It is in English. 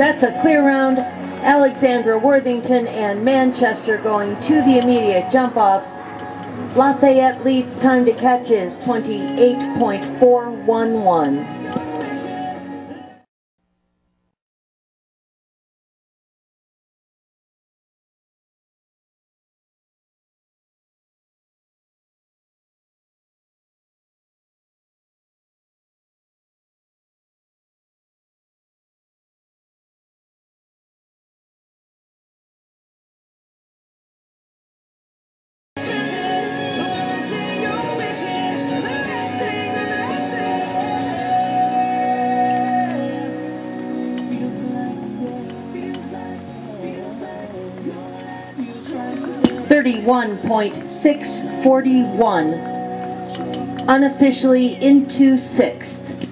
That's a clear round. Alexandra Worthington and Manchester going to the immediate jump off. Lafayette leads time to catch is 28.411. Thirty-one point six forty-one. Unofficially into sixth.